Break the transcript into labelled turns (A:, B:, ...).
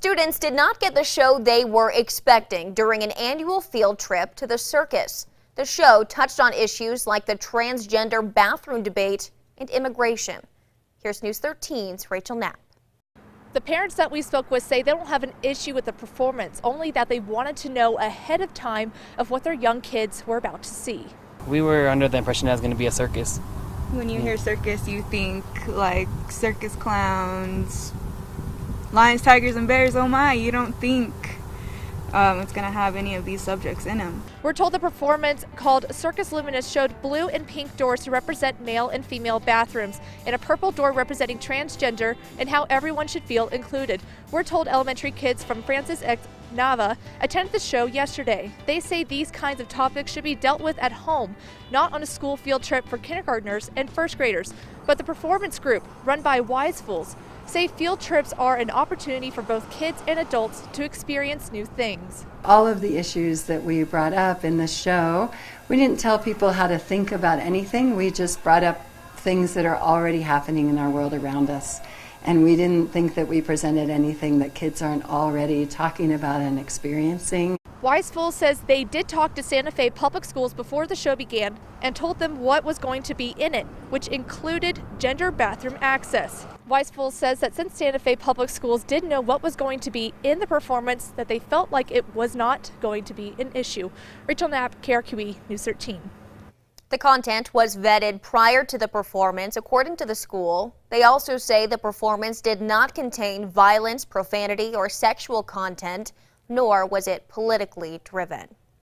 A: Students did not get the show they were expecting during an annual field trip to the circus. The show touched on issues like the transgender bathroom debate and immigration. Here's News 13's Rachel Knapp.
B: The parents that we spoke with say they don't have an issue with the performance, only that they wanted to know ahead of time of what their young kids were about to see.
C: We were under the impression that it was going to be a circus.
D: When you hear circus, you think like circus clowns, lions, tigers, and bears, oh my, you don't think um, it's going to have any of these subjects in them.
B: We're told the performance called Circus Luminous showed blue and pink doors to represent male and female bathrooms, and a purple door representing transgender and how everyone should feel included. We're told elementary kids from Francis X. Nava attended the show yesterday. They say these kinds of topics should be dealt with at home, not on a school field trip for kindergartners and first graders. But the performance group, run by Wise Fools, say field trips are an opportunity for both kids and adults to experience new things.
E: All of the issues that we brought up in the show, we didn't tell people how to think about anything. We just brought up things that are already happening in our world around us. And we didn't think that we presented anything that kids aren't already talking about and experiencing.
B: Wise Fool says they did talk to Santa Fe Public Schools before the show began and told them what was going to be in it, which included gender bathroom access. Wise Fool says that since Santa Fe Public Schools did know what was going to be in the performance, that they felt like it was not going to be an issue. Rachel Knapp, KRQE News 13.
A: The content was vetted prior to the performance, according to the school. They also say the performance did not contain violence, profanity, or sexual content nor was it politically driven.